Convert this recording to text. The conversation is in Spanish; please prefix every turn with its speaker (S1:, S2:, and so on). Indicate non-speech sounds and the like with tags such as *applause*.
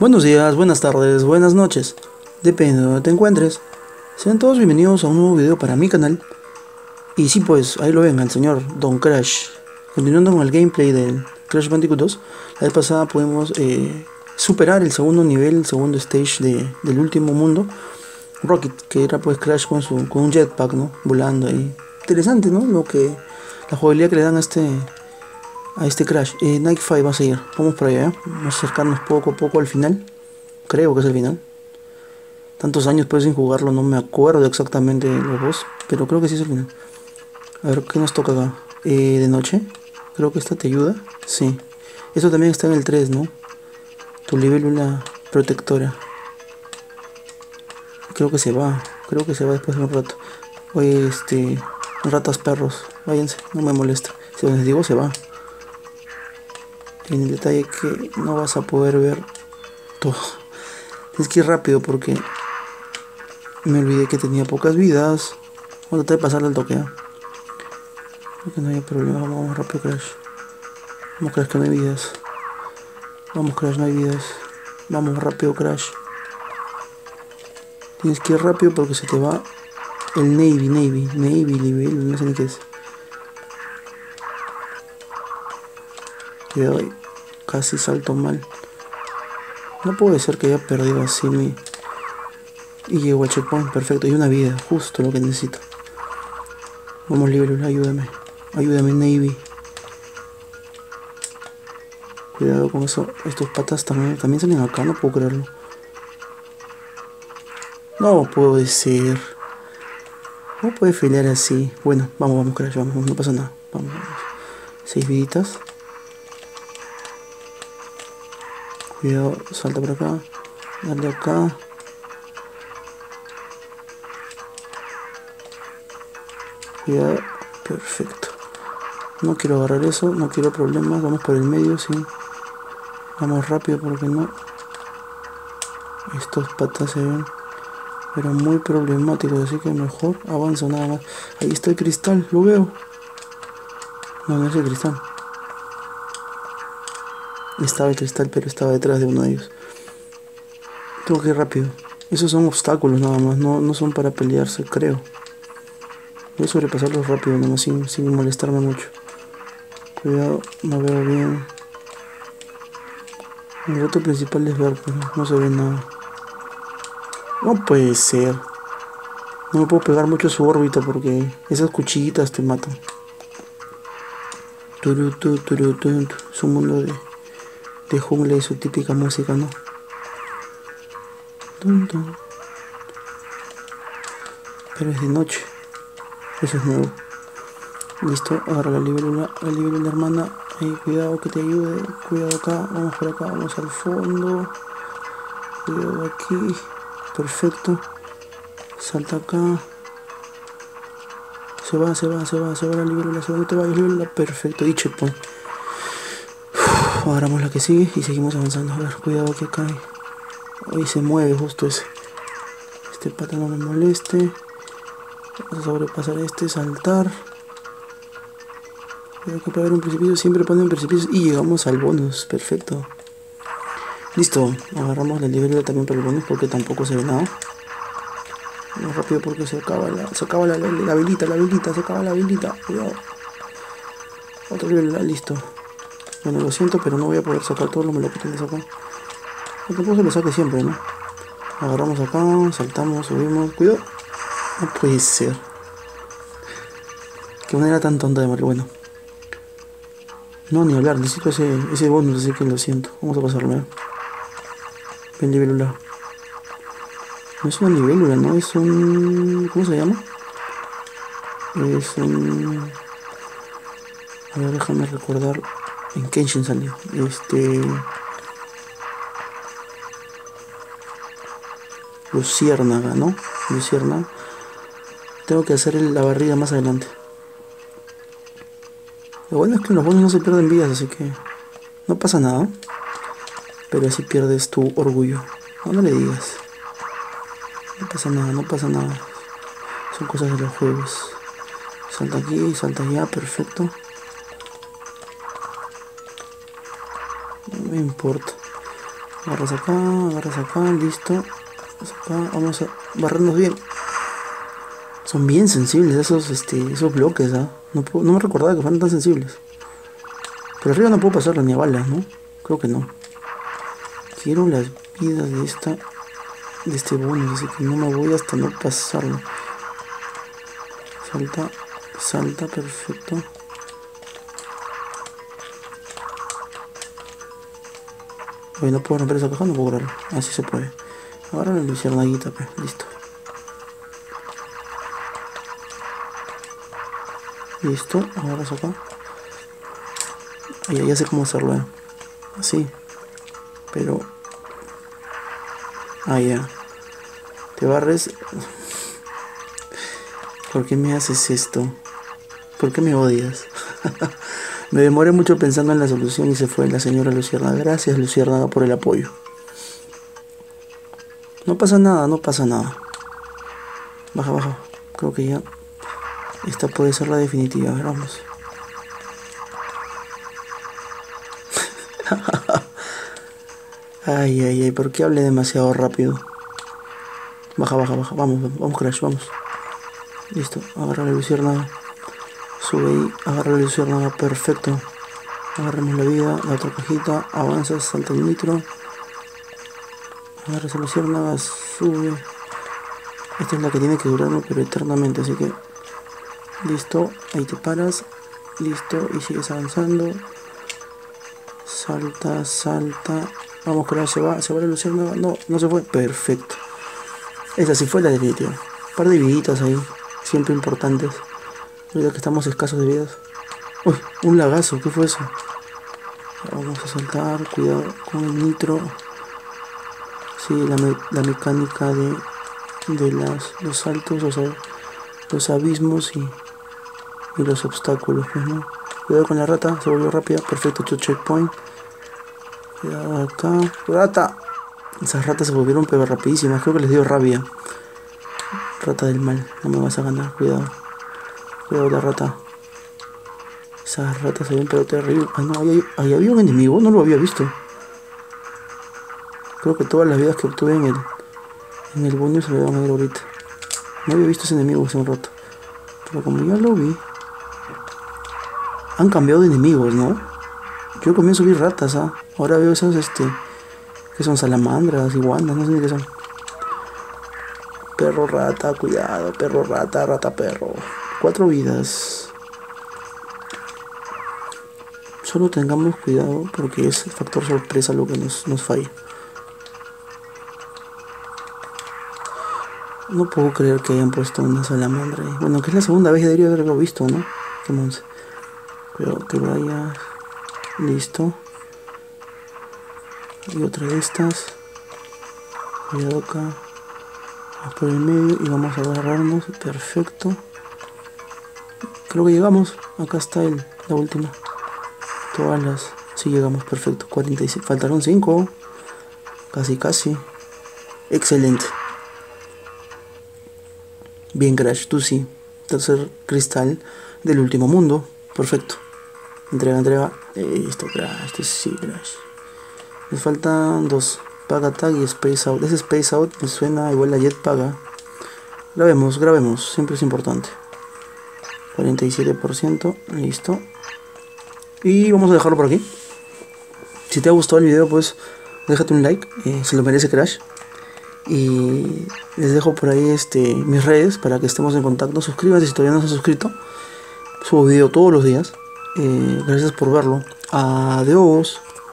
S1: Buenos días, buenas tardes, buenas noches. Depende de donde te encuentres. Sean todos bienvenidos a un nuevo video para mi canal. Y sí, pues, ahí lo ven, al señor Don Crash. Continuando con el gameplay del Crash Bandicoot 2. La vez pasada pudimos eh, superar el segundo nivel, el segundo stage de, del último mundo. Rocket, que era pues Crash con, su, con un jetpack, ¿no? Volando ahí. Interesante, ¿no? Lo que, la jugabilidad que le dan a este, a este Crash. Eh, Nike 5 va a seguir. Vamos por allá. ¿eh? Vamos a acercarnos poco a poco al final. Creo que es el final. Tantos años pues sin jugarlo, no me acuerdo exactamente los boss. Pero creo que sí es el final. A ver, ¿qué nos toca acá? Eh, de noche. Creo que esta te ayuda. Sí. Esto también está en el 3, ¿no? Tu libélula protectora. Creo que se va. Creo que se va después de un rato. Oye, este... Ratas perros. Váyanse. No me molesta. Si les digo, se va. Tiene el detalle que no vas a poder ver todo. Tienes que ir rápido porque me olvidé que tenía pocas vidas. Voy a tratar de pasarle el toque. ¿eh? que no haya problema. Vamos rápido, Crash. Vamos, Crash, que no hay vidas. Vamos, Crash, no hay vidas. Vamos, rápido, Crash. Tienes que ir rápido porque se te va el Navy, Navy, Navy, nivel, no sé ni qué es. Cuidado, casi salto mal. No puede ser que haya perdido así mi... Y llego al checkpoint, perfecto. Y una vida, justo lo que necesito. Vamos, Libelula, ayúdame. Ayúdame, Navy. Cuidado con eso. Estos patas también, también salen acá, no puedo creerlo. No puede ser. No puede filear así. Bueno, vamos, vamos, Crash, vamos, no pasa nada. Vamos, vamos. Seis viditas. Cuidado, salta por acá. Dale acá. Cuidado. Perfecto. No quiero agarrar eso, no quiero problemas. Vamos por el medio, sí. Vamos rápido porque no. Estos patas se ven pero muy problemáticos, así que mejor avanzo nada más. Ahí está el cristal, lo veo. No, no es el cristal. Estaba el cristal, pero estaba detrás de uno de ellos. Tengo que ir rápido. Esos son obstáculos nada más, no, no son para pelearse, creo. Voy a sobrepasarlos rápido, nomás sin, sin molestarme mucho. Cuidado, no veo bien. El reto principal es ver, pero no se ve nada. No puede ser. No me puedo pegar mucho a su órbita porque esas cuchillitas te matan. Es un mundo de, de jungla y su típica música, ¿no? Pero es de noche. Eso es nuevo. Listo, agarra la libélula, la libélula hermana. Ahí, cuidado que te ayude. Cuidado acá, vamos por acá, vamos al fondo. Cuidado aquí. Perfecto. Salta acá. Se va, se va, se va, se va la libélula, se va, no te vayas libélula. Perfecto, y checkpoint. Agarramos la que sigue y seguimos avanzando. A ver, cuidado que cae. Ahí se mueve justo ese. Este pata no me moleste. Vamos a sobrepasar este, saltar. Creo que puede haber un precipicio, siempre ponen precipicios y llegamos al bonus, perfecto. Listo, agarramos la libélula también para el bonus porque tampoco se ve nada. Más rápido porque se acaba la, se acaba la, la, la velita, la velita, se acaba la velita. Cuidado. Otra libélula, listo. Bueno, lo siento, pero no voy a poder sacar todo lo que tengo que sacar. Tampoco se lo saque siempre, ¿no? Agarramos acá, saltamos, subimos. Cuidado. No puede ser. Qué manera tan tonta de morir. Bueno. No, ni hablar. Necesito ese, ese bonus, así que lo siento. Vamos a pasarlo, ¿eh? Ven, libélula. No es una libélula, ¿no? Es un... ¿Cómo se llama? Es un... A ver, déjame recordar en Kenshin salió. Este... Luciérnaga, ¿no? Luciérnaga. Tengo que hacer la barriga más adelante. Lo bueno es que los bonos no se pierden vidas, así que no pasa nada. Pero así pierdes tu orgullo. No, le digas. No pasa nada, no pasa nada. Son cosas de los juegos. Salta aquí, salta allá, perfecto. Me importa. Agarras acá, agarras acá, listo. Vamos a barrernos bien. Son bien sensibles esos, este, esos bloques, ¿ah? No, no me recordaba que fueran tan sensibles. Pero arriba no puedo pasarla ni a balas, ¿no? Creo que no. Quiero las vidas de esta de este bonus, así que no me voy hasta no pasarlo. Salta, salta, perfecto. Oye, no puedo romper esa caja, no puedo lograrlo. Así se puede. Ahora la luciérnaguita, pues, listo. Listo, ahora acá. Ay, ya sé cómo hacerlo, eh. Así. Pero... Ah, ya. Te barres... ¿Por qué me haces esto? ¿Por qué me odias? *laughs* me demoré mucho pensando en la solución y se fue la señora Luciérnaga. Gracias, Luciérnaga, por el apoyo. No pasa nada, no pasa nada. Baja, baja. Creo que ya. Esta puede ser la definitiva. vamos. *laughs* ay, ay, ay. ¿Por qué hablé demasiado rápido? Baja, baja, baja. Vamos, vamos, Crash, vamos. Listo. Agarra la luciérnaga. Sube ahí. Agarra la luciérnaga. Perfecto. Agarramos la vida. La otra cajita. Avanza. Salta el nitro. Agarra esa luciérnaga. Sube. Esta es la que tiene que durarme pero eternamente. Así que listo, ahí te paras, listo, y sigues avanzando, salta, salta, vamos que se va, se va la luciérnaga, no, no se fue, perfecto, esa sí fue la definitiva, un par de viditas ahí, siempre importantes, ahorita que estamos escasos de vidas, uy, un lagazo, ¿qué fue eso? Vamos a saltar, cuidado con el nitro, sí, la, la mecánica de, de las, los saltos, o sea, los abismos y y los obstáculos, pues, ¿no? Cuidado con la rata, se volvió rápida, perfecto, tu checkpoint. Cuidado acá, rata. Esas ratas se volvieron pero rapidísimas, creo que les dio rabia. Rata del mal, no me vas a ganar, cuidado. Cuidado la rata. Esas ratas se ven pero terrible. Ah, no, ahí, había un enemigo, no lo había visto. Creo que todas las vidas que obtuve en el, en el bonus se me van a ver ahorita. No había visto ese enemigo hace un rato. Pero como ya lo vi, han cambiado de enemigos, ¿no? Yo comienzo a ver ratas, ¿ah? Ahora veo esos, este, que son salamandras, iguanas, no sé ni qué son. Perro, rata, cuidado, perro, rata, rata, perro. Cuatro vidas. Solo tengamos cuidado porque es el factor sorpresa lo que nos, nos falla. No puedo creer que hayan puesto una salamandra ahí. Bueno, que es la segunda vez que debería haberlo visto, ¿no? Cuidado que vaya. Listo. Y otra de estas. Cuidado acá. Por el medio y vamos a agarrarnos. Perfecto. Creo que llegamos. Acá está el, la última. Todas las. Sí llegamos, perfecto. 46. Faltaron 5. Casi, casi. Excelente. Bien, Crash, tú sí. Tercer cristal del último mundo. Perfecto. Entrega, entrega. Listo, Crash. Este sí, Crash. Me faltan dos. Paga tag y Space Out. Ese Space Out me suena igual a Jet Paga. Grabemos, grabemos. Siempre es importante. 47%. Listo. Y vamos a dejarlo por aquí. Si te ha gustado el video, pues déjate un like. Eh, se lo merece Crash. Y les dejo por ahí este, mis redes para que estemos en contacto. Suscríbanse si todavía no se han suscrito. Subo video todos los días. Eh, gracias por verlo. Adiós.